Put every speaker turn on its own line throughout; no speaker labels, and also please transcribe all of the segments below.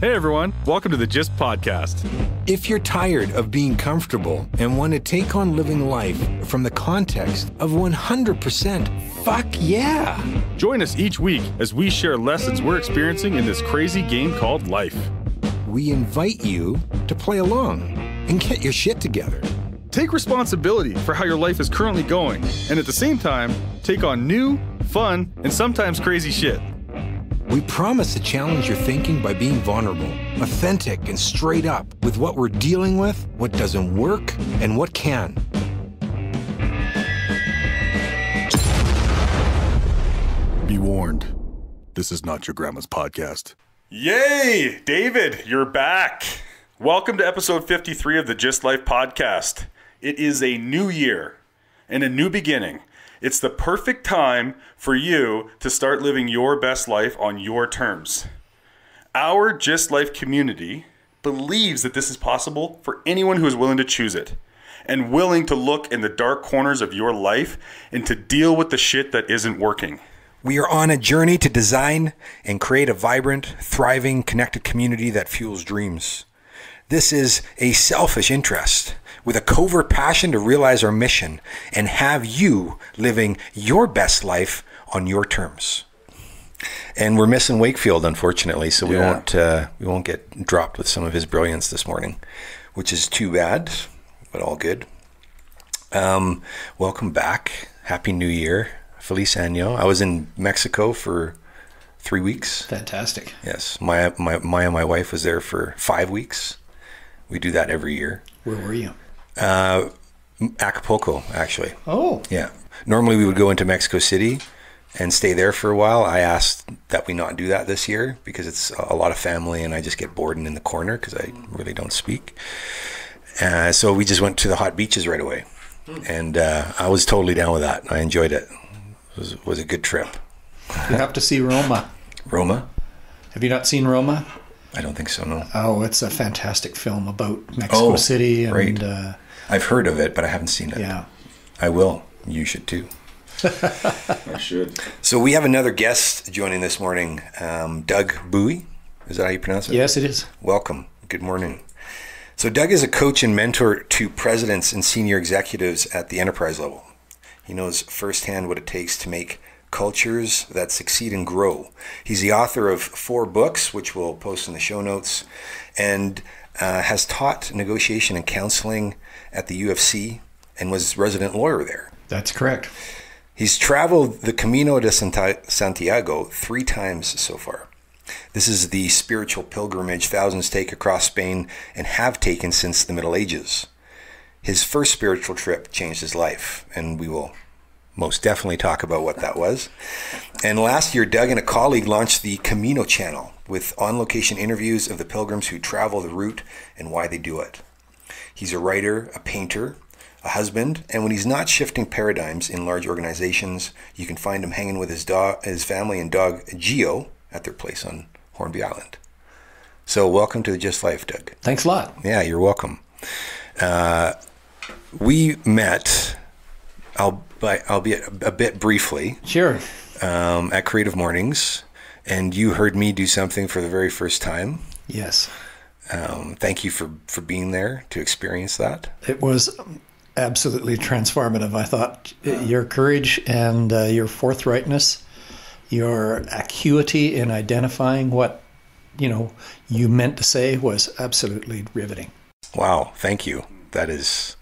Hey everyone, welcome to the GYST Podcast.
If you're tired of being comfortable and want to take on living life from the context of 100%, fuck yeah!
Join us each week as we share lessons we're experiencing in this crazy game called life.
We invite you to play along and get your shit together.
Take responsibility for how your life is currently going, and at the same time, take on new, fun, and sometimes crazy shit.
We promise to challenge your thinking by being vulnerable, authentic, and straight up with what we're dealing with, what doesn't work, and what can.
Be warned, this is not your grandma's podcast. Yay! David, you're back. Welcome to episode 53 of the GYST Life podcast. It is a new year and a new beginning. It's the perfect time for you to start living your best life on your terms. Our GYST Life community believes that this is possible for anyone who is willing to choose it and willing to look in the dark corners of your life and to deal with the shit that isn't working.
We are on a journey to design and create a vibrant, thriving, connected community that fuels dreams. This is a selfish interest with a covert passion to realize our mission and have you living your best life on your terms. And we're missing Wakefield, unfortunately, so we
Yeah.
won't uh, we won't get dropped with some of his brilliance this morning, which is too bad, but all good. Um, welcome back, Happy New Year, Feliz Año. I was in Mexico for three weeks.
Fantastic.
Yes, Maya, my Maya, my wife was there for five weeks. We do that every year.
Where were you?
Uh, Acapulco, actually.
Oh,
Yeah. Normally we would go into Mexico City and stay there for a while. I asked that we not do that this year because it's a lot of family and I just get bored and in the corner because I really don't speak. Uh, so we just went to the hot beaches right away. And uh, I was totally down with that. I enjoyed it. It was, was a good trip.
you have to see Roma.
Roma?
Have you not seen Roma?
I don't think so, no.
Oh, it's a fantastic film about Mexico
Oh,
City and
great.
uh,
I've heard of it, but I haven't seen it.
yeah.
I will. You should too.
I should.
So we have another guest joining this morning, um, Doug Bouey. Is that how you pronounce it?
Yes, it is.
Welcome. Good morning. So Doug is a coach and mentor to presidents and senior executives at the enterprise level. He knows firsthand what it takes to make cultures that succeed and grow. He's the author of four books, which we'll post in the show notes, and uh, has taught negotiation and counseling at the U of C and was resident lawyer there.
That's correct.
He's traveled the Camino de Santiago three times so far. This is the spiritual pilgrimage thousands take across Spain and have taken since the Middle Ages. His first spiritual trip changed his life, and we will most definitely talk about what that was. And last year, Doug and a colleague launched the Camino channel with on location interviews of the pilgrims who travel the route and why they do it. He's a writer, a painter, a husband, and when he's not shifting paradigms in large organizations, you can find him hanging with his dog, his family and dog Geo at their place on Hornby Island. So, welcome to the GYST Life, Doug.
Thanks a lot.
Yeah, you're welcome. Uh, we met, I'll, I'll be a bit briefly,
Sure.
um, at Creative Mornings, and you heard me do something for the very first time.
Yes.
Um, thank you for, for being there to experience that.
It was absolutely transformative. I thought your courage and uh, your forthrightness, your acuity in identifying what you know you meant to say was absolutely riveting.
Wow, thank you. That is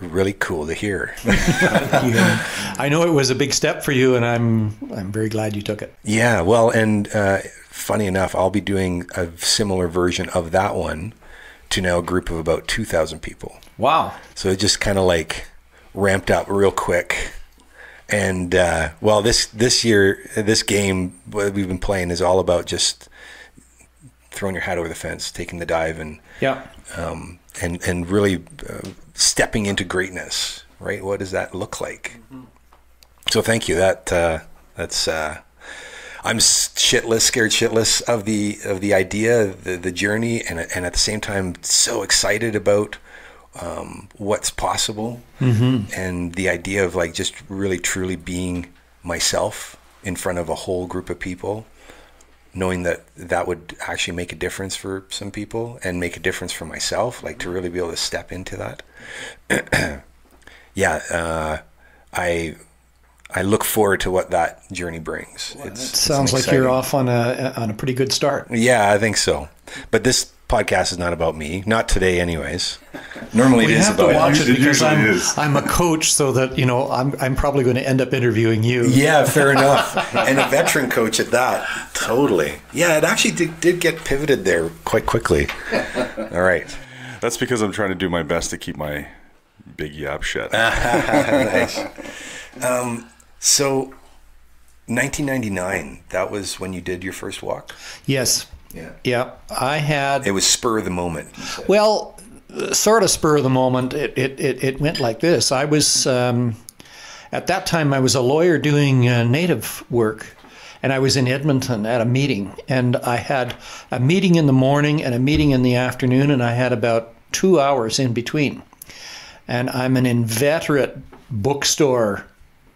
really cool to hear.
I know it was a big step for you, and I'm I'm very glad you took it.
yeah, well, and uh, funny enough, I'll be doing a similar version of that one to now a group of about 2,000 people.
Wow.
So it just kind of like ramped up real quick. And uh, well, this this year, this game what we've been playing is all about just throwing your hat over the fence, taking the dive, and
Yeah.
um, and and really uh, stepping into greatness. Right? What does that look like? So thank you. That uh, that's. Uh, I'm shitless, scared shitless of the of the idea, the the journey, and and at the same time so excited about um, what's possible and the idea of like just really truly being myself in front of a whole group of people. Knowing that that would actually make a difference for some people and make a difference for myself, like to really be able to step into that. yeah, uh, I I look forward to what that journey brings.
Well, it sounds like you're off on a on a pretty good start.
Yeah, I think so. But this podcast is not about me. Not today, anyways. Normally,
we
it is
have
about
to watch it,
It
because I'm,
is.
I'm a coach, so that you know I'm I'm probably going to end up interviewing you.
Yeah, fair enough. And a veteran coach at that. Totally. Yeah, it actually did, did get pivoted there quite quickly. All right.
That's because I'm trying to do my best to keep my big yap shut.
nice. Um, so, 1999, that was when you did your first walk?
Yes.
Yeah.
Yeah. I had
It was spur of the moment.
Well, sort of spur of the moment. It it, it, it went like this. I was um, at that time I was a lawyer doing uh, native work, and I was in Edmonton at a meeting, and I had a meeting in the morning and a meeting in the afternoon, and I had about two hours in between. And I'm an inveterate bookstore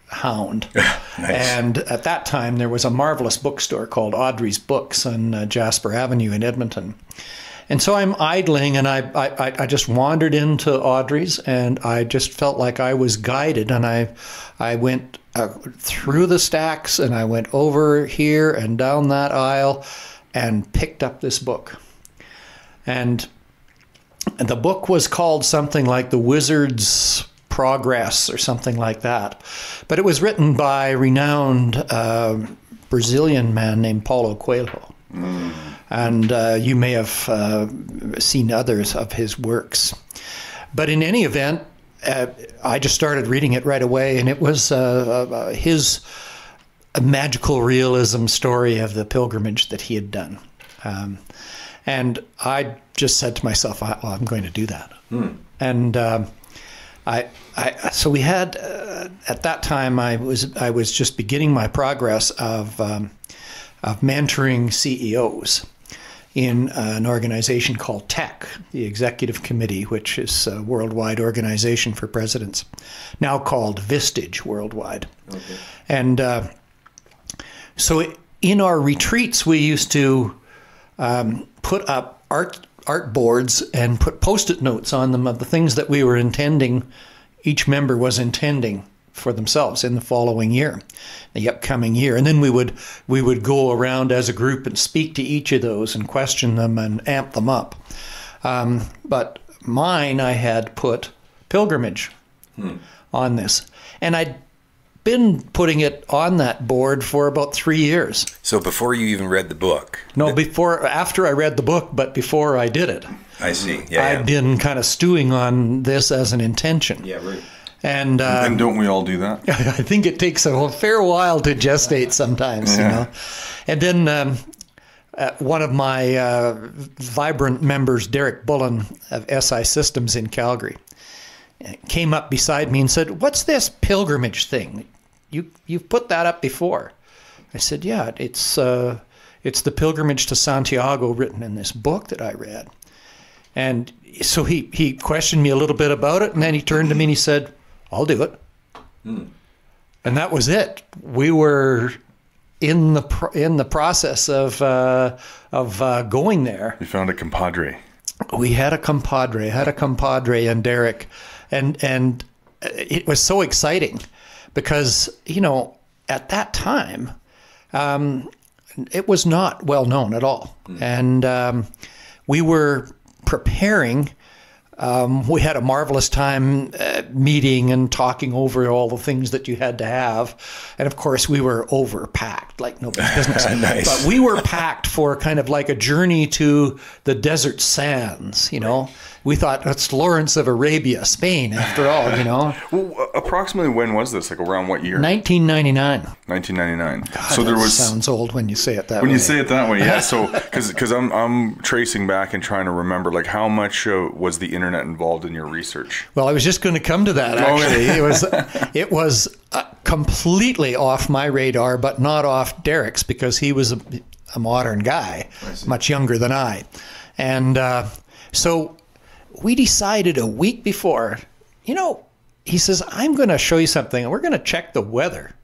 hound. And at that time, there was a marvelous bookstore called Audrey's Books on uh, Jasper Avenue in Edmonton. And so I'm idling, and I, I, I just wandered into Audrey's, and I just felt like I was guided, and I, I went uh, through the stacks, and I went over here and down that aisle, and picked up this book. And the book was called something like The Wizard's Progress or something like that. But it was written by a renowned uh, Brazilian man named Paulo Coelho. And uh, you may have uh, seen others of his works. But in any event, uh, I just started reading it right away, and it was uh, uh, his magical realism story of the pilgrimage that he had done. Um, and I just said to myself, I, well, I'm going to do that. And um, I, I, so we had uh, at that time I was I was just beginning my progress of um, of mentoring CEOs in uh, an organization called TEC, the Executive Committee, which is a worldwide organization for presidents, now called Vistage Worldwide. Okay. And uh, so in our retreats, we used to um, put up art art boards and put post-it notes on them of the things that we were intending each member was intending for themselves in the following year the upcoming year. And then we would we would go around as a group and speak to each of those and question them and amp them up. Um, but mine i had put pilgrimage on this. And i'd been putting it on that board for about three years
So before you even read the book,
no, before after I read the book, but before I did it,
I see. Yeah,
I'd been kind of stewing on this as an intention.
yeah, right.
And uh,
and don't we all do that?
I think it takes a fair while to gestate sometimes, you know. And then um, uh, one of my uh, vibrant members, Derek Bullen of SI Systems in Calgary, came up beside me and said, "What's this pilgrimage thing? You you've put that up before?" I said, "Yeah, it's uh, it's the pilgrimage to Santiago written in this book that I read." And so he he questioned me a little bit about it, and then he turned to me and he said, "I'll do it." and that was it. We were in the pro- in the process of uh, of uh, going there.
You found a compadre.
We had a compadre, had a compadre, and Derek, and and it was so exciting because you know at that time um, it was not well known at all, and um, we were preparing. Um, we had a marvelous time uh, meeting and talking over all the things that you had to have, and of course we were overpacked like nobody's business.
Nice.
But we were packed for kind of like a journey to the desert sands. You know, we thought it's Lawrence of Arabia, Spain, after all. You know,
Well, approximately when was this? Like around what year?
1999.
1999. so there was
sounds old when you say it that
when
way.
you say it that way, yeah. So because because I'm I'm tracing back and trying to remember like how much uh, was the internet involved in your research?
Well, I was just going to come to that.
Oh.
Actually, it was it was uh, completely off my radar, but not off Derek's because he was a, a modern guy, much younger than I, and uh, so we decided a week before. You know, he says, "I'm going to show you something, and we're going to check the weather."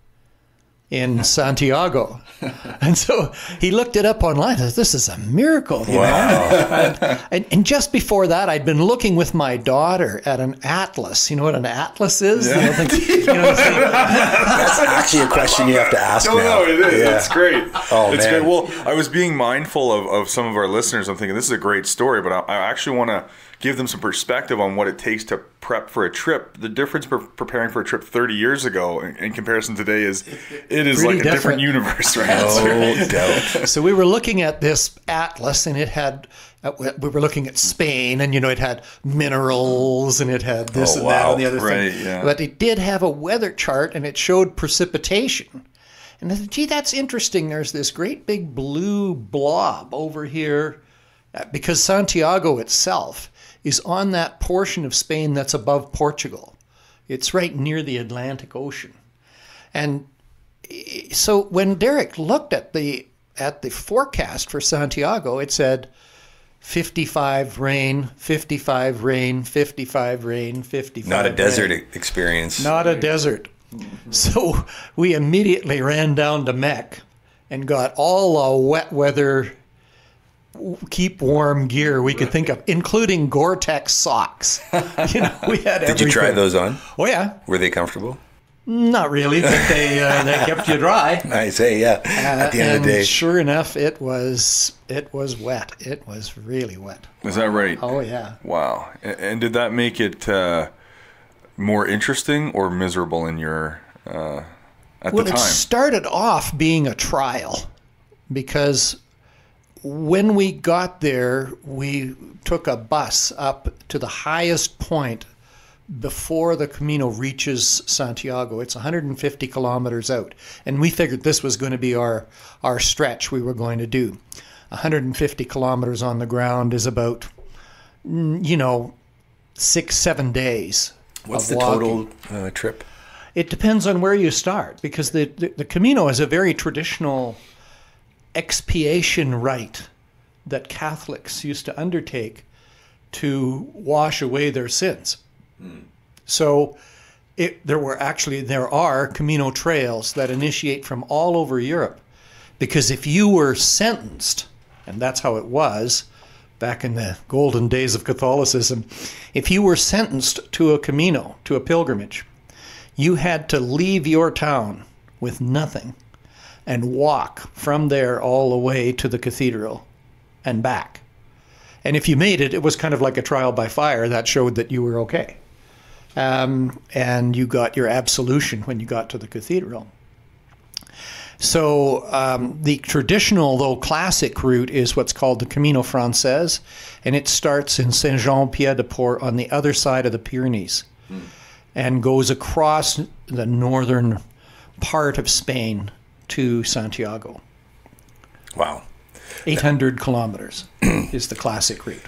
in Santiago. and so he looked it up online. Said, this is a miracle. You wow. know? and, and, and, just before that, I'd been looking with my daughter at an atlas. You know what an atlas is? Yeah. You know, you
know, That's actually a question you have to ask. No, now. no,
it is. Yeah. It's great. Oh, it's man. great. Well, I was being mindful of, of some of our listeners. I'm thinking this is a great story, but I, I actually want to give them some perspective on what it takes to prep for a trip. The difference for preparing for a trip 30 years ago in, in comparison today is it is like a different, different universe, right?
No doubt. So we were looking at this atlas, and it had uh, we were looking at Spain, and you know it had minerals, and it had this oh, and wow. that and the other right, thing. Yeah. But it did have a weather chart, and it showed precipitation. And I said, gee, that's interesting. There's this great big blue blob over here uh, because Santiago itself is on that portion of Spain that's above Portugal. It's right near the Atlantic Ocean. And so when Derek looked at the at the forecast for Santiago, it said 55 rain, 55 rain, 55 rain, 55
Not a
rain.
desert experience.
Not a desert. So we immediately ran down to MEC and got all the wet weather keep warm gear we could think of, including Gore-Tex socks.
you know, we had. Did everything. you try those on?
Oh yeah.
Were they comfortable?
Not really, but they uh, they kept you dry.
I say, yeah. At the end
of
the day,
sure enough, it was it was wet. It was really wet.
Is that right?
Oh yeah.
Wow. And did that make it uh, more interesting or miserable in your uh, at
well,
the time?
Well, It started off being a trial because when we got there, we took a bus up to the highest point before the Camino reaches Santiago. It's 150 kilometers out. And we figured this was going to be our, our stretch we were going to do. 150 kilometers on the ground is about, you know, six, seven days.
What's the
walking.
total uh, trip?
It depends on where you start because the, the, the Camino is a very traditional expiation rite that Catholics used to undertake to wash away their sins. Mm. So it, there were actually there are Camino trails that initiate from all over Europe, because if you were sentenced, and that's how it was back in the golden days of Catholicism, if you were sentenced to a Camino, to a pilgrimage, you had to leave your town with nothing and walk from there all the way to the cathedral and back. And if you made it, it was kind of like a trial by fire that showed that you were okay. Um, and you got your absolution when you got to the cathedral. So um, the traditional, though classic route is what's called the Camino Frances, and it starts in Saint Jean Pied de Port on the other side of the Pyrenees, mm. and goes across the northern part of Spain to Santiago.
Wow.
800 kilometers is the classic route.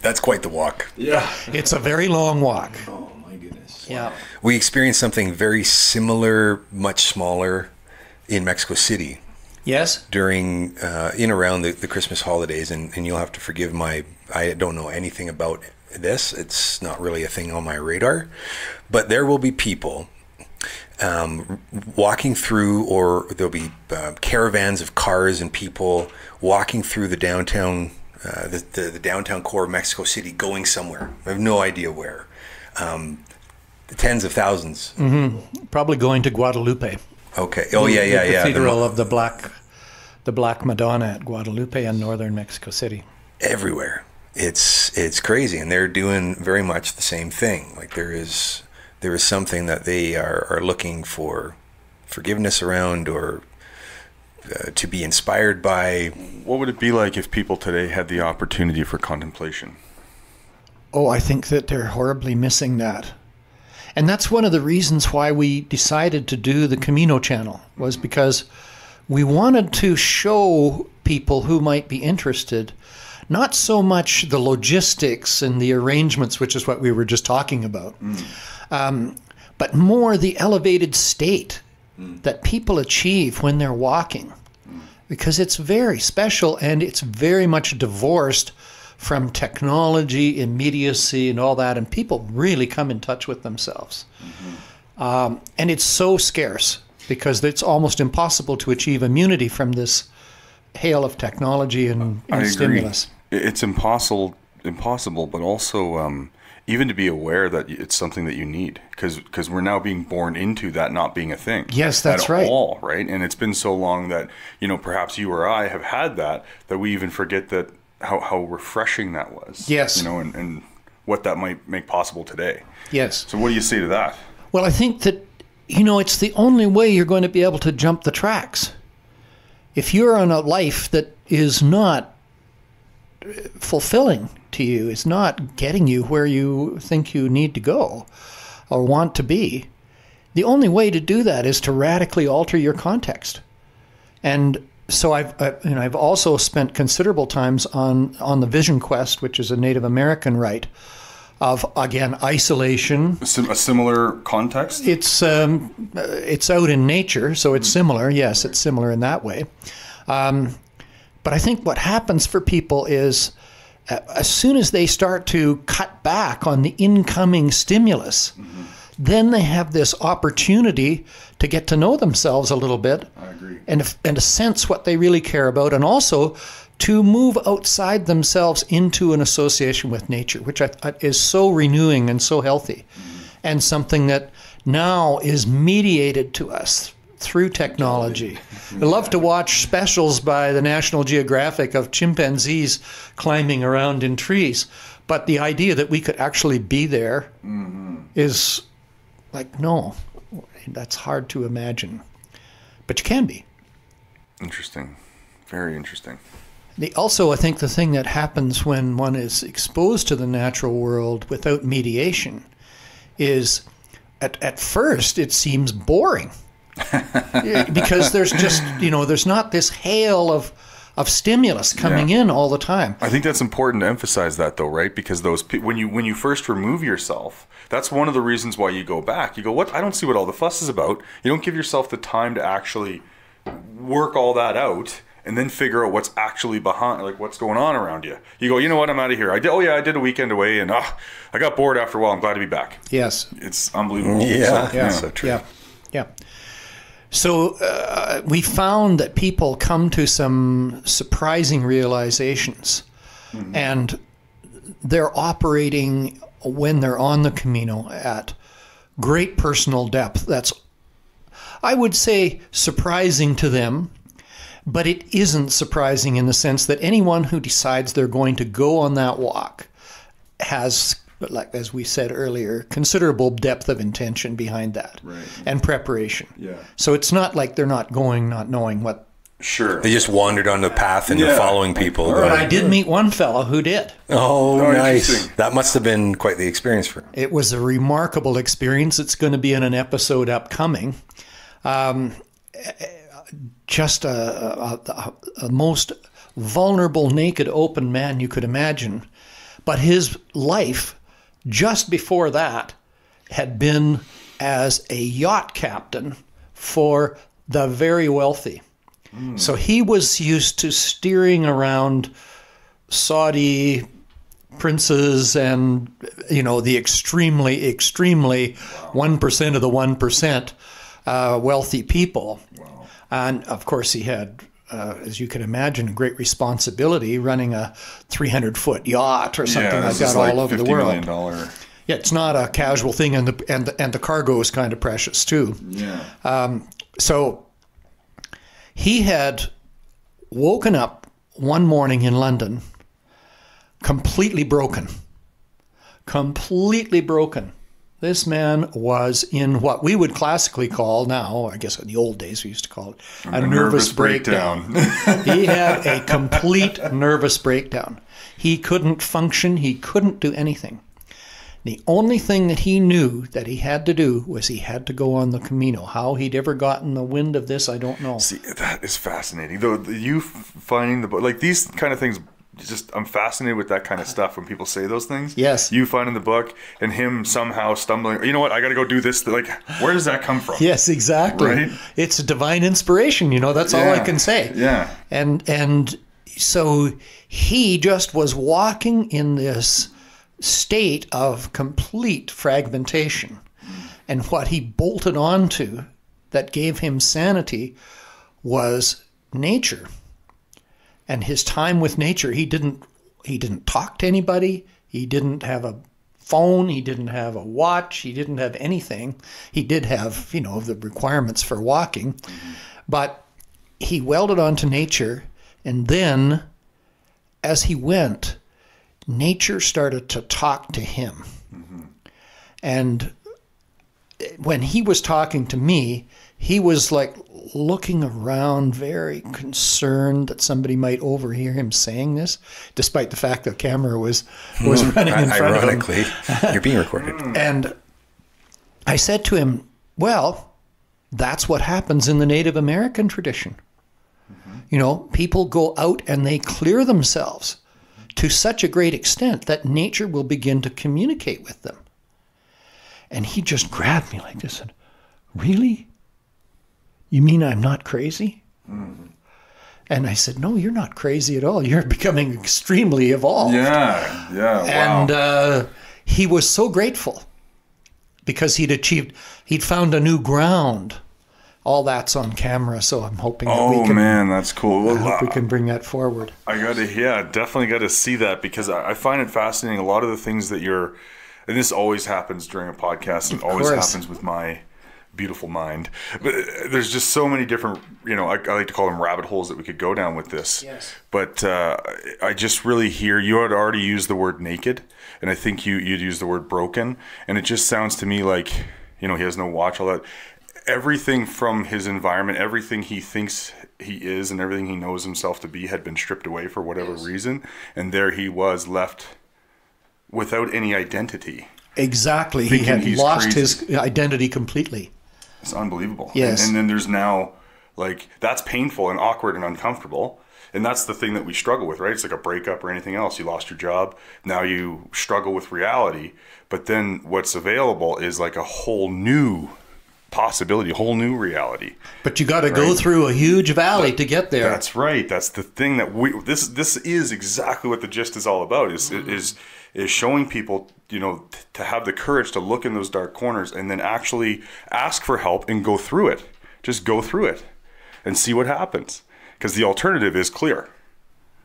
That's quite the walk.
Yeah. It's a very long walk.
Oh, my goodness.
Yeah.
We experienced something very similar, much smaller, in Mexico City.
Yes.
During, uh, in around the, the Christmas holidays, and, and you'll have to forgive my, I don't know anything about this. It's not really a thing on my radar. But there will be people um, walking through, or there'll be uh, caravans of cars and people walking through the downtown, uh, the, the, the, downtown core of Mexico City, going somewhere. I have no idea where. Um, tens of 1000s
mm-hmm. Probably going to Guadalupe.
Okay. Oh yeah, yeah,
the
yeah.
Cathedral the, of the Black, the Black Madonna at Guadalupe in northern Mexico City.
Everywhere. It's it's crazy, and they're doing very much the same thing. Like there is there is something that they are, are looking for forgiveness around or uh, to be inspired by.
What would it be like if people today had the opportunity for contemplation?
Oh, I think that they're horribly missing that. And that's one of the reasons why we decided to do the Camino channel was because we wanted to show people who might be interested not so much the logistics and the arrangements, which is what we were just talking about, mm um, but more the elevated state mm. that people achieve when they're walking, mm. because it's very special and it's very much divorced from technology, immediacy, and all that, and people really come in touch with themselves. Mm-hmm. Um, and it's so scarce. because it's almost impossible to achieve immunity from this hail of technology and, and stimulus.
It's impossible, impossible, but also um, even to be aware that it's something that you need because because we're now being born into that not being a thing.
Yes, that's
at
right.
All right, and it's been so long that you know perhaps you or I have had that that we even forget that how how refreshing that was.
Yes.
you know, and, and what that might make possible today.
Yes.
So what do you say to that?
Well, I think that, you know, it's the only way you're going to be able to jump the tracks. If you're on a life that is not uh, fulfilling to you, is not getting you where you think you need to go or want to be, the only way to do that is to radically alter your context. And so I've, I, you know, I've also spent considerable times on, on the Vision Quest, which is a Native American rite of, again, isolation,
A, similar context.
it's um, uh, it's out in nature, so it's similar. Yes, it's similar in that way. Um, but I think what happens for people is uh, as soon as they start to cut back on the incoming stimulus, then they have this opportunity to get to know themselves a little bit and and to sense what they really care about, and also to move outside themselves into an association with nature, which I, I- uh, is so renewing and so healthy, mm-hmm. and something that now is mediated to us through technology. I love to watch specials by the National Geographic of chimpanzees climbing around in trees, but the idea that we could actually be there mm-hmm. is like no, that's hard to imagine, but you can be.
Interesting. Very interesting.
The, also, I think the thing that happens when one is exposed to the natural world without mediation is at, at first it seems boring because there's just, you know, there's not this hail of, of stimulus coming
Yeah.
in all the time.
I think that's important to emphasize that though, right? Because those pe- when you when you first remove yourself, that's one of the reasons why you go back. You go, "What? I don't see what all the fuss is about." You don't give yourself the time to actually work all that out and then figure out what's actually behind like what's going on around you. You go, "You know what? I'm out of here. I did Oh yeah, I did a weekend away and ah, I got bored after a while. I'm glad to be back."
Yes.
It's unbelievable.
Yeah,
So,
Yeah.
so true.
Yeah, yeah. So uh, we found that people come to some surprising realizations, and they're operating when they're on the Camino at great personal depth. That's, I would say, surprising to them. But it isn't surprising in the sense that anyone who decides they're going to go on that walk has, like as we said earlier, considerable depth of intention behind that
Right.
and preparation.
Yeah.
So it's not like they're not going, not knowing what.
Sure.
They just wandered on the path and
Yeah.
they're following people.
But I did meet one fellow who did.
Oh,
Oh,
nice. That must have been quite the experience for him.
It was a remarkable experience. It's going to be in an episode upcoming. Um, just a, a, a, a most vulnerable, naked, open man you could imagine. But his life just before that had been as a yacht captain for the very wealthy. So he was used to steering around Saudi princes and you know the extremely extremely one percent of the one percent uh, wealthy people, and of course he had. Uh, as you can imagine, a great responsibility running a 300 foot yacht or something
yeah,
like that all
like
over the
$50
world.
million dollar.
Yeah, it's not a casual thing, and the and the, and the cargo is kind of precious too.
Yeah.
So he had woken up one morning in London completely broken. Completely broken. This man was in what we would classically call now, I guess in the old days we used to call it, a, nervous, breakdown. he had a complete nervous breakdown. He couldn't function, he couldn't do anything. The only thing that he knew that he had to do was he had to go on the Camino. How he'd ever gotten the wind of this, I don't know.
See, that is fascinating. Though you finding the book, like these kind of things, just I'm fascinated with that kind of stuff when people say those things.
Yes.
You finding the book and him somehow stumbling. You know what? I got to go do this. Like, where does that come from?
Yes, exactly.
Right?
It's a divine inspiration, you know, that's all I can say.
Yeah.
And and so he just was walking in this state of complete fragmentation. And what he bolted onto that gave him sanity was nature and his time with nature. He didn't he didn't talk to anybody. He didn't have a phone. He didn't have a watch. He didn't have anything. He did have you know the requirements for walking, but he welded onto nature, and then as he went, nature started to talk to him. Mm-hmm. And when he was talking to me, he was like looking around, very concerned that somebody might overhear him saying this, despite the fact that camera was was hmm. running in front of him.
Ironically, you're being recorded.
And I said to him, Well, that's what happens in the Native American tradition. You know, people go out and they clear themselves to such a great extent that nature will begin to communicate with them. And he just grabbed me like this and, Really? You mean I'm not crazy? And I said, No, you're not crazy at all. You're becoming extremely evolved.
Yeah, yeah. Wow.
And uh, he was so grateful because he'd achieved, he'd found a new ground. All that's on camera, so I'm hoping that
oh
we can.
man, that's cool.
I hope we can bring that forward.
I gotta, yeah, definitely got to see that because I I find it fascinating. A lot of the things that you're, and this always happens during a podcast, and always
course.
happens with my beautiful mind. But uh, there's just so many different, you know, I, I like to call them rabbit holes that we could go down with this.
Yes.
But uh, I just really hear you had already used the word naked, and I think you you'd use the word broken, and it just sounds to me like, you know, he has no watch, all that. Everything from his environment, everything he thinks he is, and everything he knows himself to be had been stripped away for whatever reason, and there he was left without any identity.
Exactly. He had lost
crazy.
his identity completely.
It's unbelievable.
Yes.
And, and then there's now like that's painful and awkward and uncomfortable. And that's the thing that we struggle with, right? It's like a breakup or anything else. You lost your job. Now you struggle with reality. But then what's available is like a whole new possibility, a whole new reality.
But you got to go through a huge valley to get there.
That's right. That's the thing that we this this is exactly what the GYST is all about. Is mm-hmm. is is showing people you know t- to have the courage to look in those dark corners and then actually ask for help and go through it. Just go through it and see what happens. Because the alternative is clear.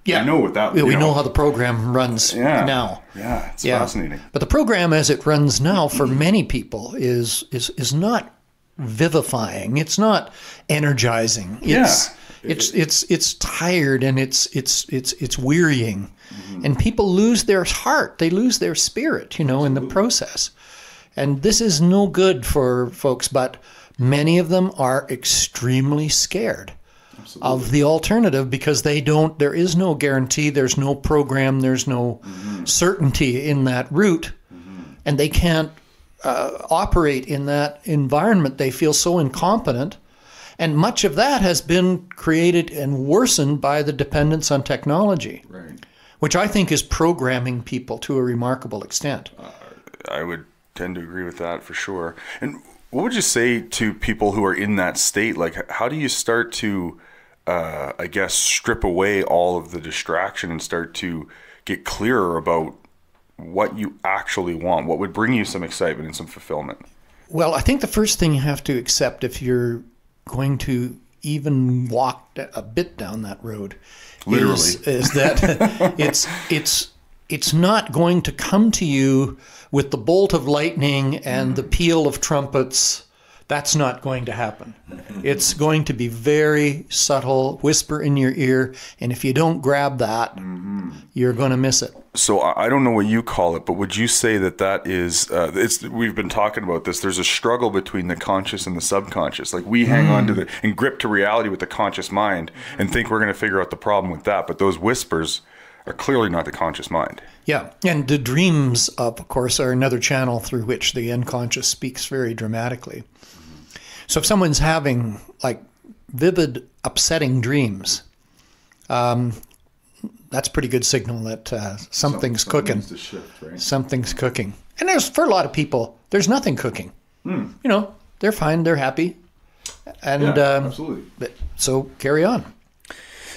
yeah, we
know what that-
We, we know,
know.
how the program runs
Yeah.
now.
Yeah, it's
Yeah.
fascinating.
But the program as it runs now for mm-hmm. many people is is is not vivifying. It's not energizing. It's
Yeah.
it's it's it's tired and it's it's it's it's wearying.
Mm-hmm.
And people lose their heart. They lose their spirit, you know, in the process. And this is no good for folks, but many of them are extremely scared of the alternative because they don't there is no guarantee there's no program there's no certainty in that route and they can't uh, operate in that environment they feel so incompetent and much of that has been created and worsened by the dependence on technology
Right.
Which i think is programming people to a remarkable extent
I would tend to agree with that for sure. And what would you say to people who are in that state? Like, how do you start to, uh, I guess, strip away all of the distraction and start to get clearer about what you actually want? What would bring you some excitement and some fulfillment?
Well, I think the first thing you have to accept if you're going to even walk a bit down that road
Literally.
is, is that it's it's it's not going to come to you with the bolt of lightning and the mm. peal of trumpets. That's not going to happen. It's going to be very subtle, whisper in your ear, and if you don't grab that, you're going to miss it.
So I don't know what you call it, but would you say that that is? Uh, it's we've been talking about this. There's a struggle between the conscious and the subconscious. Like we hang on to the and grip to reality with the conscious mind and think we're going to figure out the problem with that, but those whispers are clearly not the conscious mind.
Yeah, and the dreams, of course, are another channel through which the unconscious speaks very dramatically. So if someone's having like vivid, upsetting dreams, um, that's pretty good signal that uh, something's cooking. Something's cooking. And there's for a lot of people, there's nothing cooking. You know, they're fine, they're happy, and um,
absolutely.
but- so carry on.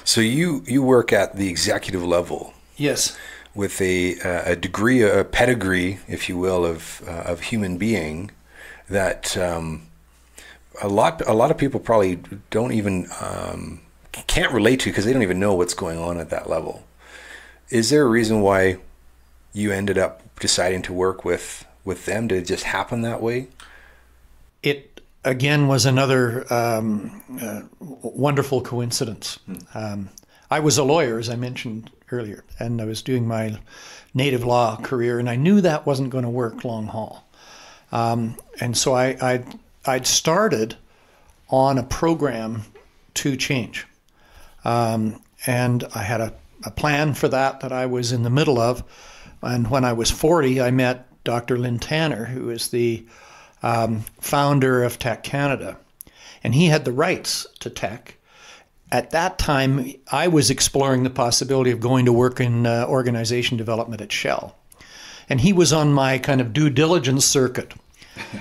So you you work at the executive level
Yes.
with a uh, a degree, a pedigree, if you will, of uh, of human being that um, a lot a lot of people probably don't even um, can't relate to because they don't even know what's going on at that level. Is there a reason why you ended up deciding to work with with them? Did it just happen that way?
It again was another um, uh, wonderful coincidence. Um, I was a lawyer, as I mentioned earlier, and I was doing my native law career, and I knew that wasn't going to work long haul. Um, and so I, I, I'd started on a program to change. Um, and I had a, a plan for that that I was in the middle of. And when I was 40, I met Dr. Lynn Tanner, who is the um, founder of TEC Canada. And he had the rights to TEC. At that time, I was exploring the possibility of going to work in uh, organization development at Shell. And he was on my kind of due diligence circuit.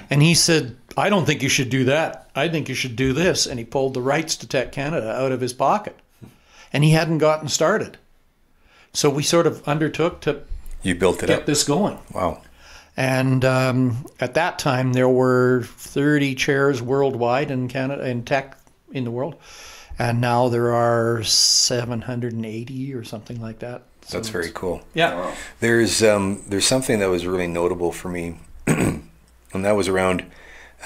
And he said, I don't think you should do that. I think you should do this. And he pulled the rights to TEC Canada out of his pocket. And he hadn't gotten started. So we sort of undertook to
You built it
get
up.
this going.
Wow.
And um, at that time, there were 30 chairs worldwide in Canada, in TEC in the world. And now there are 780 or something like that. So
That's very cool.
Yeah.
There's um, there's something that was really notable for me, and that was around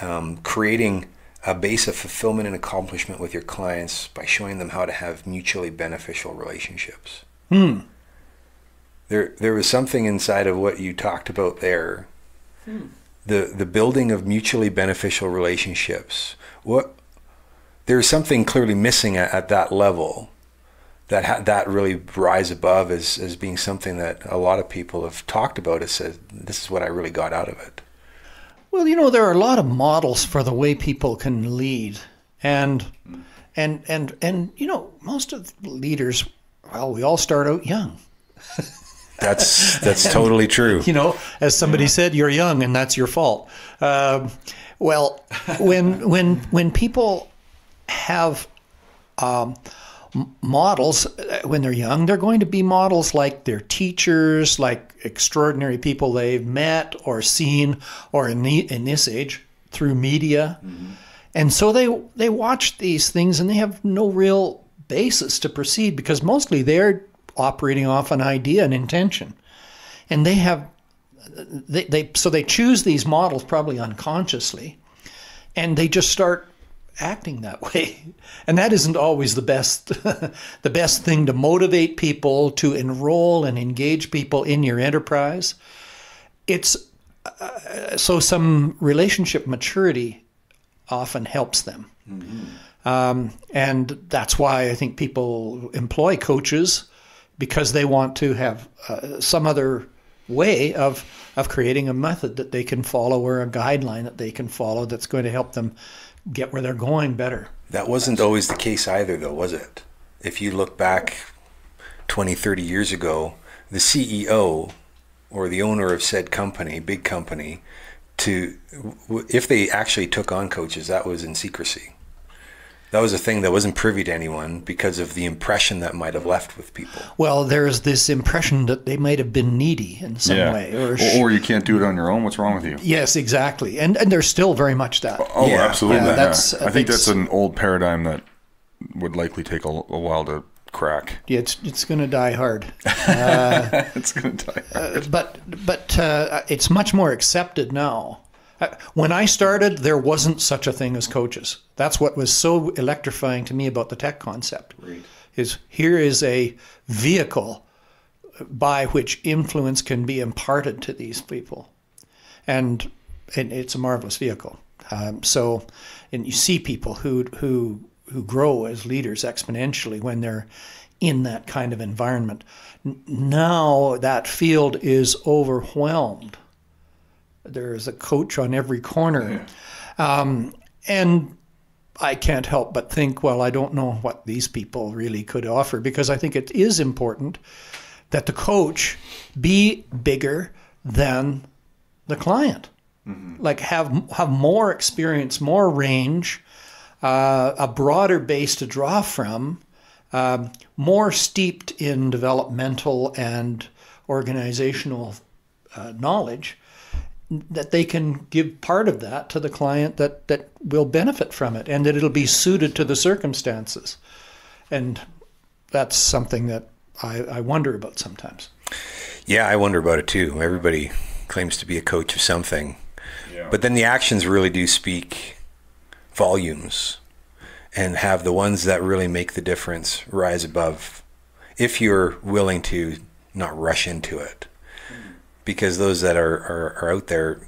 um, creating a base of fulfillment and accomplishment with your clients by showing them how to have mutually beneficial relationships.
Hmm.
There there was something inside of what you talked about there. Hmm. The the building of mutually beneficial relationships. What there's something clearly missing at, at that level that ha- that really rise above as, as being something that a lot of people have talked about as said this is what I really got out of it.
Well, you know, there are a lot of models for the way people can lead, and hmm. and and and you know, most of the leaders, well, we all start out young.
That's that's totally true.
You know, as somebody said, you're young, and that's your fault. Um, well, when when when people have um, models uh, when they're young, they're going to be models like their teachers, like extraordinary people they've met or seen, or in the, in this age through media, and so they they watch these things and they have no real basis to proceed because mostly they're operating off an idea and intention, and they have they, they so they choose these models probably unconsciously, and they just start acting that way. And that isn't always the best the best thing to motivate people to enroll and engage people in your enterprise. It's uh, so some relationship maturity often helps them. Um, and that's why i think people employ coaches because they want to have uh, some other way of of creating a method that they can follow or a guideline that they can follow that's going to help them get where they're going better.
That wasn't always the case either though, was it? If you look back 20, 30 years ago, the CEO or the owner of said company, big company, to if they actually took on coaches, that was in secrecy. That was a thing that wasn't privy to anyone because of the impression that might have left with people.
Well, there's this impression that they might have been needy in some way,
Or,
sh-
or you can't do it on your own. What's wrong with you?
yes, exactly, and and there's still very much that.
Oh,
Yeah.
absolutely.
Yeah,
Yeah,
that's-
I think that's
that's-
an old paradigm that would likely take a, a while to crack.
Yeah, it's it's going to die hard,
it's going to die. hard.
but but uh, it's much more accepted now. Uh, When I started, there wasn't such a thing as coaches. That's what was so electrifying to me about the TEC concept. Is here is a vehicle by which influence can be imparted to these people, and and it's a marvelous vehicle. Um, so, and you see people who who who grow as leaders exponentially when they're in that kind of environment. Now that field is overwhelmed. There's a coach on every corner, um, and I can't help but think, well, I don't know what these people really could offer because I think it is important that the coach be bigger than the client. Like have have more experience, more range, uh, a broader base to draw from, um, more steeped in developmental and organizational uh, knowledge, that they can give part of that to the client that that will benefit from it, and that it'll be suited to the circumstances, and that's something that I, I wonder about sometimes.
Yeah, I wonder about it too. Everybody claims to be a coach of something, yeah. but then the actions really do speak volumes, and have the ones that really make the difference rise above. If you're willing to not rush into it because those that are, are, are out there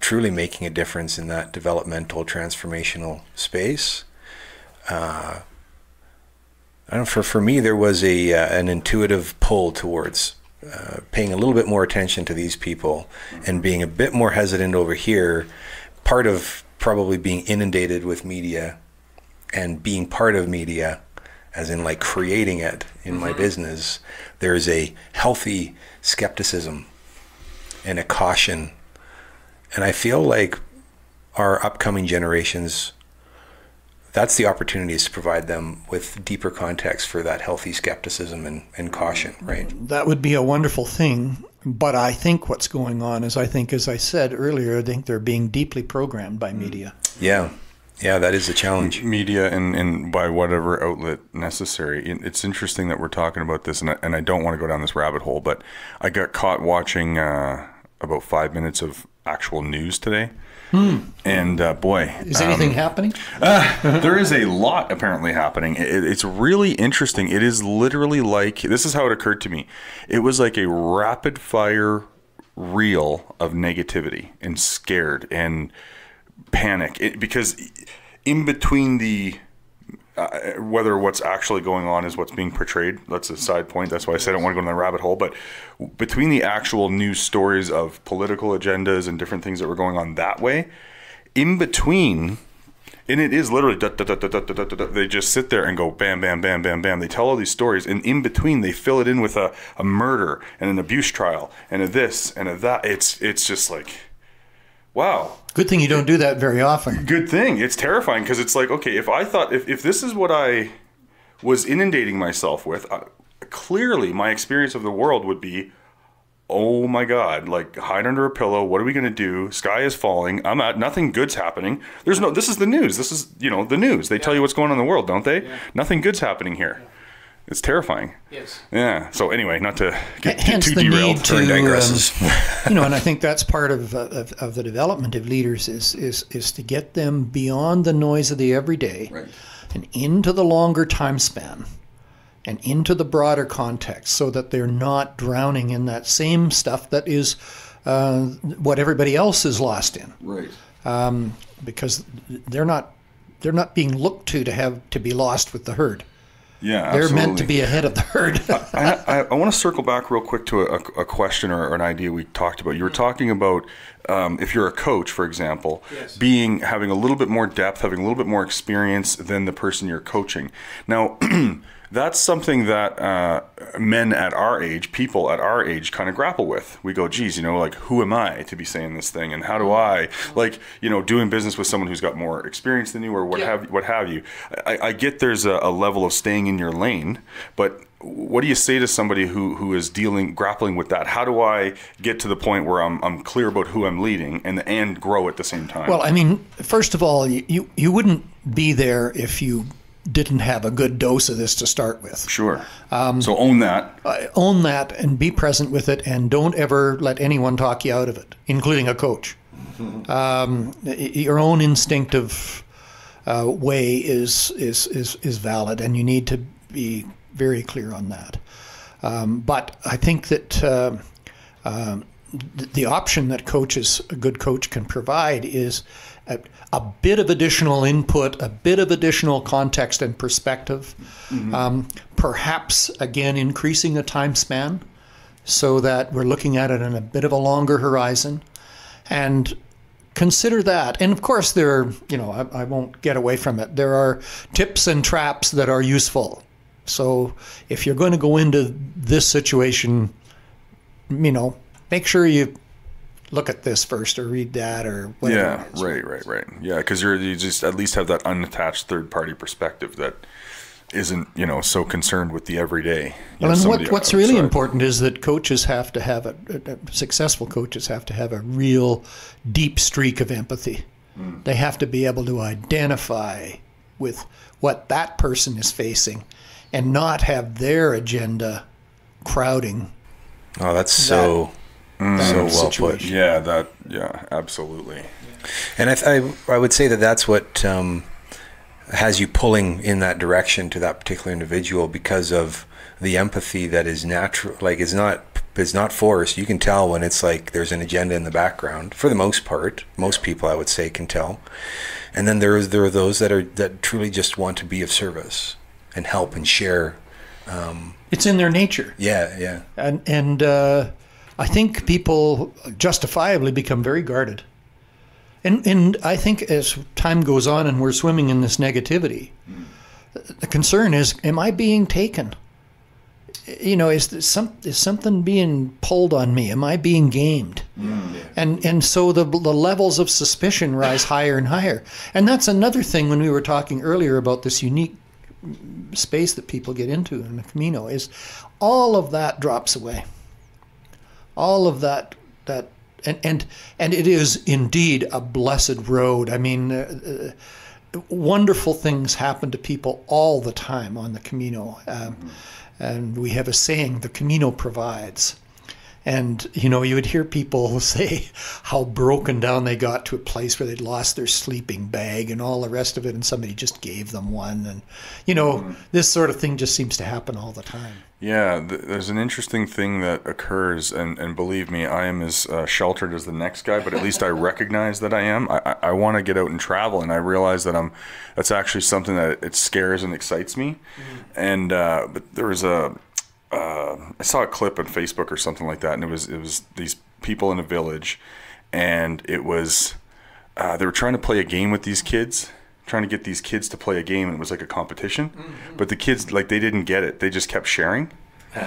truly making a difference in that developmental transformational space. Uh, I don't for for me there was a uh, an intuitive pull towards uh, paying a little bit more attention to these people and being a bit more hesitant over here. Part of probably being inundated with media and being part of media, as in like creating it in mm-hmm. my business. There is a healthy skepticism and a caution. And I feel like our upcoming generations, that's the opportunity is to provide them with deeper context for that healthy skepticism and, and caution, right?
That would be a wonderful thing. But I think what's going on is I think, as I said earlier, I think they're being deeply programmed by media.
Yeah. Yeah, that is a challenge.
Media and, and by whatever outlet necessary. It's interesting that we're talking about this, and I, and I don't want to go down this rabbit hole, but I got caught watching uh, about five minutes of actual news today. Hmm. And uh, boy,
is anything um, happening?
uh, there is a lot apparently happening. It, it's really interesting. It is literally like this is how it occurred to me. It was like a rapid fire reel of negativity and scared and panic it, because in between the uh, whether what's actually going on is what's being portrayed. That's a side point. That's why I said I don't want to go in the rabbit hole. But between the actual news stories of political agendas and different things that were going on that way, in between, and it is literally da, da, da, they just sit there and go bam, bam, bam, bam, bam. They tell all these stories, and in between, they fill it in with a, a murder and an abuse trial and a this and a that. It's it's just like wow.
Good thing you don't do that very often.
Good thing. It's terrifying because it's like, okay, if I thought, if, if this is what I was inundating myself with, uh, clearly my experience of the world would be, oh my God, like hide under a pillow. What are we going to do? Sky is falling. I'm at nothing good's happening. There's no, this is the news. This is, you know, the news. They yeah. tell you what's going on in the world, don't they? Yeah. Nothing good's happening here. Yeah it's terrifying.
Yes.
Yeah. So anyway, not to get
Hence
too
the
derailed.
Need to, um, you know, and I think that's part of, of, of the development of leaders is is is to get them beyond the noise of the everyday,
right.
and into the longer time span, and into the broader context, so that they're not drowning in that same stuff that is uh, what everybody else is lost in.
Right.
Um, because they're not they're not being looked to to have to be lost with the herd.
Yeah,
they're meant to be ahead of the herd.
I, I, I, want to circle back real quick to a, a question or, or, an idea we talked about. You were talking about um, if you're a coach, for example, yes. being having a little bit more depth, having a little bit more experience than the person you're coaching. Now. that's something that uh, men at our age, people at our age, kind of grapple with. We go, geez, you know, like who am I to be saying this thing, and how do I, like, you know, doing business with someone who's got more experience than you, or what yeah. have what have you. I, I get there's a, a level of staying in your lane, but what do you say to somebody who, who is dealing grappling with that how do i get to the point where i'm, I'm clear about who i'm leading and and grow at the same time
well i mean first of all you you wouldn't be there if you didn't have a good dose of this to start with.
Sure. Um, so own that.
Uh, own that and be present with it, and don't ever let anyone talk you out of it, including a coach. Mm-hmm. Um, your own instinctive uh, way is, is is is valid, and you need to be very clear on that. Um, but I think that. Uh, um, the option that coaches, a good coach can provide is a, a, bit of additional input, a bit of additional context and perspective. Mm-hmm. Um, perhaps, again, increasing the time span so that we're looking at it in a bit of a longer horizon. And consider that. And of course, there are, you know, I, I won't get away from it. There are tips and traps that are useful. So if you're going to go into this situation, you know, make sure you look at this first or read that or
whatever. Yeah, right, right, right. Yeah, because you're you just at least have that unattached third party perspective that isn't you know so concerned with the everyday.
Well,
know,
and what, what's really important is that coaches have to have a, a- a- successful coaches have to have a real deep streak of empathy. Hmm. They have to be able to identify with what that person is facing, and not have their agenda crowding
Oh, that's so
that
so well put.
Yeah, that yeah, absolutely.
And I, th- I, I would say that that's what um, has you pulling in that direction to that particular individual because of the empathy that is natural. Like it's not it's not forced. You can tell when it's like there's an agenda in the background. For the most part, most people I would say can tell. And then there is there are those that are that truly just want to be of service and help and share.
It's in their nature.
Yeah, yeah.
and and uh, I think people justifiably become very guarded. And and I think as time goes on and we're swimming in this negativity, the concern is: Am I being taken? You know, is some is something being pulled on me? Am I being gamed? Mm. And and so the the levels of suspicion rise higher and higher. And that's another thing when we were talking earlier about this unique space that people get into in the Camino is all of that drops away. All of that that and and and it is indeed a blessed road. I mean, uh, uh, wonderful things happen to people all the time on the Camino, um, and we have a saying: "The Camino provides." And you know, you would hear people say how broken down they got to a place where they'd lost their sleeping bag and all the rest of it, and somebody just gave them one. And you know, this sort of thing just seems to happen all the time.
Yeah, th- there's an interesting thing that occurs, and, and believe me, I am as uh, sheltered as the next guy, but at least I recognize that I am. I, I, I want to get out and travel, and I realize that I'm. That's actually something that it scares and excites me. And uh, but there was a, uh, I saw a clip on Facebook or something like that, and it was it was these people in a village, and it was uh, they were trying to play a game with these kids trying to get these kids to play a game and it was like a competition. But the kids like they didn't get it. They just kept sharing.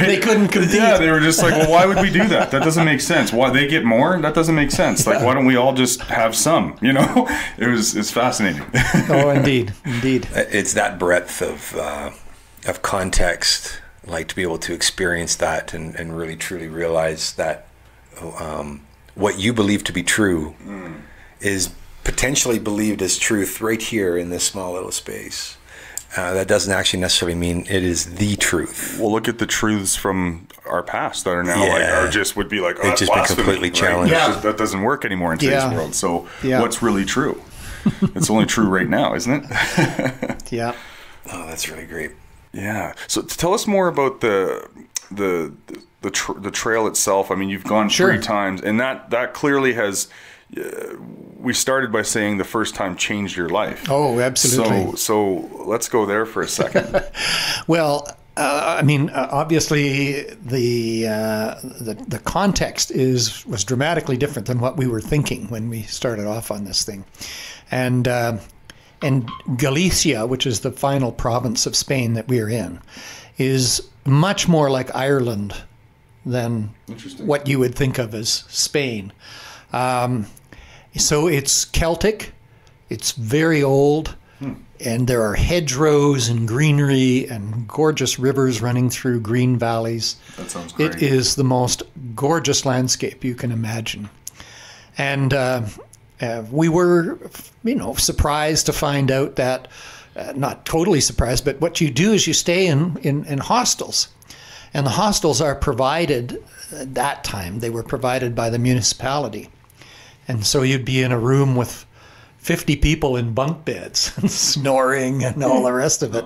They couldn't compete.
yeah they were just like well why would we do that? That doesn't make sense. Why they get more? That doesn't make sense. Like why don't we all just have some? You know? It was it's fascinating.
Oh, indeed, indeed.
it's that breadth of uh, of context, like to be able to experience that and, and really truly realize that um, what you believe to be true is potentially believed as truth right here in this small little space. Uh, that doesn't actually necessarily mean it is the truth.
well look at the truths from our past that are now like
Yeah.
are just would be like oh,
They've just been completely
right?
challenged.
It's
Yeah.
just- that doesn't work anymore in today's
Yeah.
world so
Yeah.
what's really true it's only true right now isn't it
Yeah.
Oh, that's really great.
Yeah. So t- tell us more about the the the tr- the trail itself. I mean, you've gone
Sure.
three times, and that that clearly has. We started by saying the first time changed your life.
Oh, absolutely.
So so let's go there for a second.
Well, uh, I mean, uh, obviously, the, uh, the the context is was dramatically different than what we were thinking when we started off on this thing, and uh, and Galicia, which is the final province of Spain that we are in, is much more like Ireland than what you would think of as Spain. Um, so it's Celtic, it's very old, and there are hedgerows and greenery and gorgeous rivers running through green valleys.
That sounds great.
It is the most gorgeous landscape you can imagine. And uh, uh, we were, you know, surprised to find out that, uh, not totally surprised, but what you do is you stay in, in, in hostels. And the hostels are provided at that time, they were provided by the municipality. And so you'd be in a room with 50 people in bunk beds, and snoring and all the rest of it.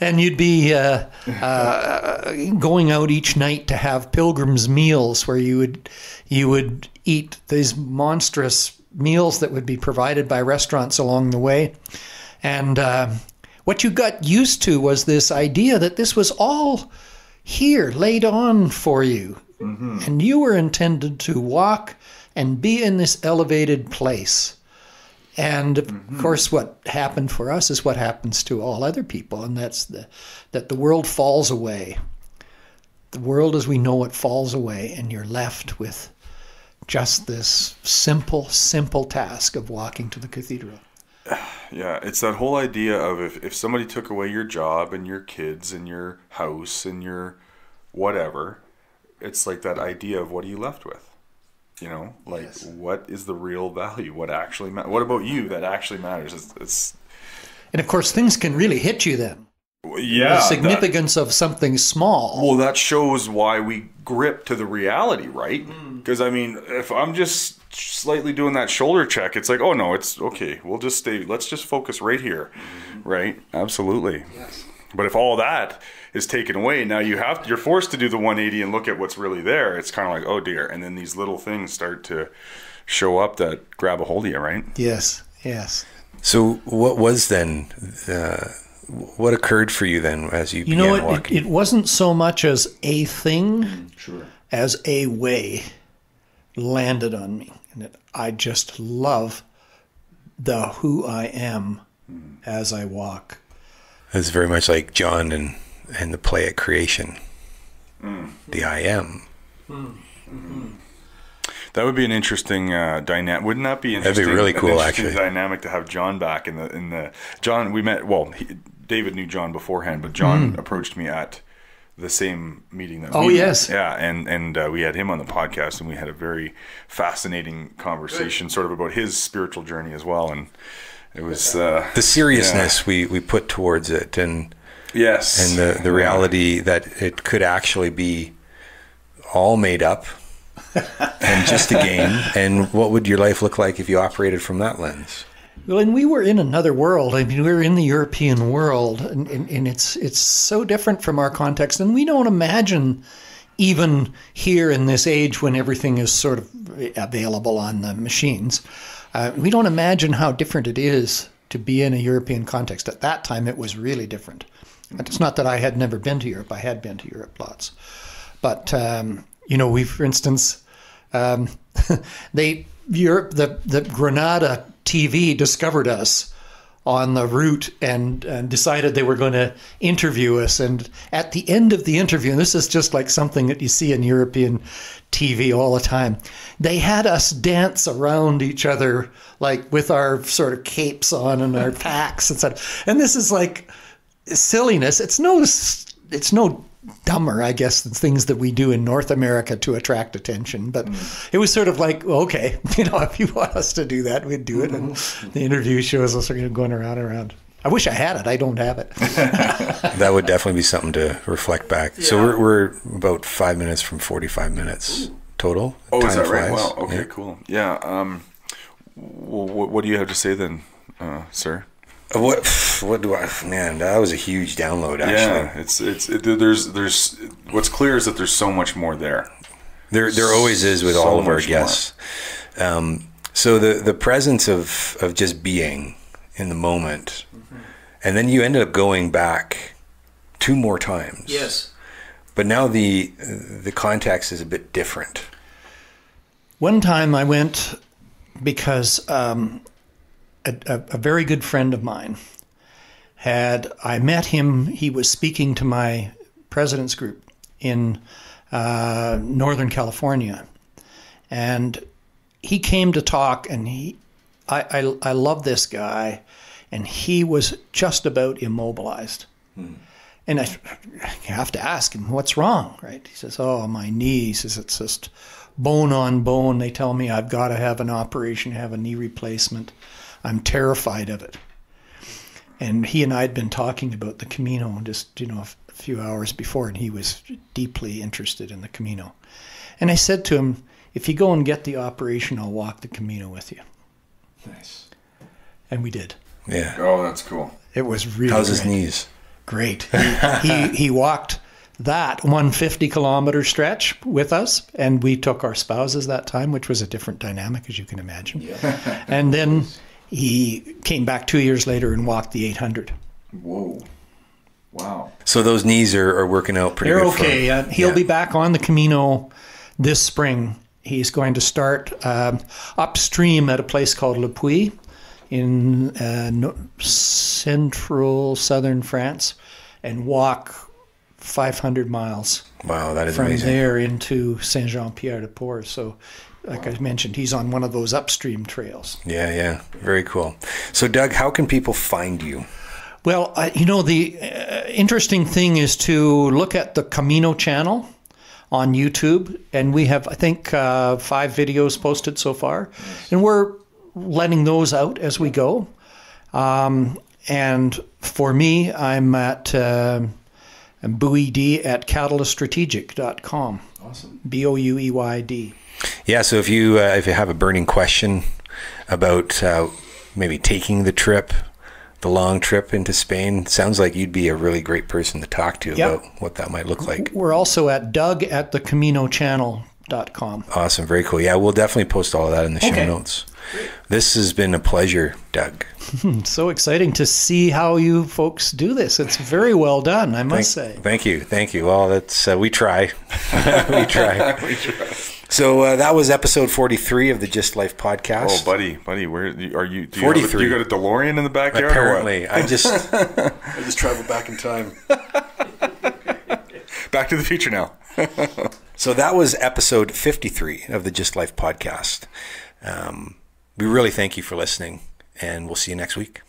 And you'd be uh, uh, going out each night to have pilgrims' meals where you would, you would eat these monstrous meals that would be provided by restaurants along the way. And uh, what you got used to was this idea that this was all here laid on for you. And you were intended to walk and be in this elevated place. And of mm-hmm. course, what happened for us is what happens to all other people, and that's the, that the world falls away. The world as we know it falls away, and you're left with just this simple, simple task of walking to the cathedral.
Yeah, it's that whole idea of if, if somebody took away your job and your kids and your house and your whatever, it's like that idea of what are you left with? You know, like
Yes.
what is the real value? What actually ma- What about you that actually matters? It's, it's
And of course, things can really hit you then.
yeah,
the significance of something small.
Well, that shows why we grip to the reality, right? Mm. Because I mean, if I'm just slightly doing that shoulder check, it's like, oh no, it's okay. We'll just stay. Let's just focus right here, mm-hmm. right? Absolutely.
Yes.
But if all that is taken away, now you have you're forced to do the 180 and look at what's really there. It's kind of like, oh dear, and then these little things start to show up that grab a hold of you, right?
Yes, yes.
So, what was then? Uh, what occurred for you then as you,
You
began
know, it,
walking?
it, it wasn't so much as a thing
Sure.
as a way landed on me. And it, I just love the who I am as I walk.
It's very much like John and and the play at creation.
Mm.
The I am.
That would be an interesting uh, dynamic. Wouldn't that be interesting?
That'd be
interesting?
really
an
cool,
interesting
actually.
Dynamic to have John back in the in the John. We met. Well, he, David knew John beforehand, but John approached me at the same meeting that.
Oh,
we
yes.
met. yeah, and and uh, we had him on the podcast, and we had a very fascinating conversation, sort of about his spiritual journey as well, and it was uh,
The seriousness we, we put towards it and
yes,
and the, the
Yeah.
reality that it could actually be all made up and just a game. And what would your life look like if you operated from that lens?
Well, and we were in another world. I mean, we were in the European world, and, and, and it's it's so different from our context, and we don't imagine even here in this age when everything is sort of available on the machines. Uh, we don't imagine how different it is to be in a European context. At that time, it was really different. It's not that I had never been to Europe; I had been to Europe lots, but um, you know, we, for instance, um, they Europe the the Granada TV discovered us on the route and, and decided they were going to interview us. And at the end of the interview, and this is just like something that you see in European TV all the time, they had us dance around each other, like with our sort of capes on and our packs and stuff. And this is like silliness. It's no, it's no dumber, I guess, than things that we do in North America to attract attention. But it was sort of like, well, okay, you know, if you want us to do that, we'd do it. And the interview shows us are going around and around. I wish I had it. I don't have it.
That would definitely be something to reflect back. So we're, we're about five minutes from 45 minutes total.
Oh, is
Time
that right? Wow. Okay,
Yeah.
cool. Yeah. Um, what, what do you have to say then, uh, sir?
What, what do I, man, that was a huge download actually.
Yeah, it's it's it, there's there's what's clear is that there's so much more there.
There, there always is with
So
all of our
much more.
guests. Um, so the the presence of of just being in the moment,
Mm-hmm.
and then you ended up going back two more times. Yes, but now the the context is a bit different.
One time I went because um, a, a, very good friend of mine had, I met him, he was speaking to my president's group in uh, Northern California. And he came to talk, and he, I, I, I love this guy, and he was just about immobilized. And I, you have to ask him, what's wrong, right? He says, oh, my knee. He says, it's just bone on bone. They tell me I've got to have an operation, have a knee replacement. I'm terrified of it. And he and I had been talking about the Camino just, you know, a few hours before, and he was deeply interested in the Camino. And I said to him, if you go and get the operation, I'll walk the Camino with you.
Nice.
And we did.
Yeah.
Oh, that's cool.
It was really
How's his knees?
Great. He, he, he walked that 150 kilometer stretch with us, and we took our spouses that time, which was a different dynamic, as you can imagine. Yeah. and then he came back two years later and walked the 800.
Whoa. Wow.
So those knees are, are working out pretty
They're
good. for
okay.
him.
Uh, he'll
Yeah.
be back on the Camino this spring. He's going to start um, upstream at a place called Le Puy in uh, no, central southern France and walk 500 miles
Wow, that is
from
amazing.
there into Saint Jean Pied de Port. So like I mentioned, he's on one of those upstream trails.
Yeah, yeah, very cool. So, Doug, how can people find you?
Well, uh, you know, the uh, interesting thing is to look at the Camino channel on YouTube, and we have, I think, uh, five videos posted so far, and we're letting those out as we go. Um, and for me, I'm at uh, Boueyd at catalyststrategic.com. Awesome. B O U E Y D.
Yeah, so if you uh, if you have a burning question about uh, maybe taking the trip, the long trip into Spain, sounds like you'd be a really great person to talk to
Yep.
about what that might look like.
We're also at Doug at the Camino Channel. Dot com.
Awesome, very cool. Yeah, we'll definitely post all of that in the show notes. This has been a pleasure, Doug.
So exciting to see how you folks do this. It's very well done, I must say.
Thank you, thank you. Well, that's uh, we try, we try. So uh, that was episode forty-three of the GYST Life podcast.
Oh, buddy, buddy, where are you? Do you, have a-
43.
do you got a DeLorean in the backyard?
Apparently, I just
I just traveled back in time.
Back to the Future now.
So that was episode 53 of the GYST Life podcast. Um, we really thank you for listening, and we'll see you next week.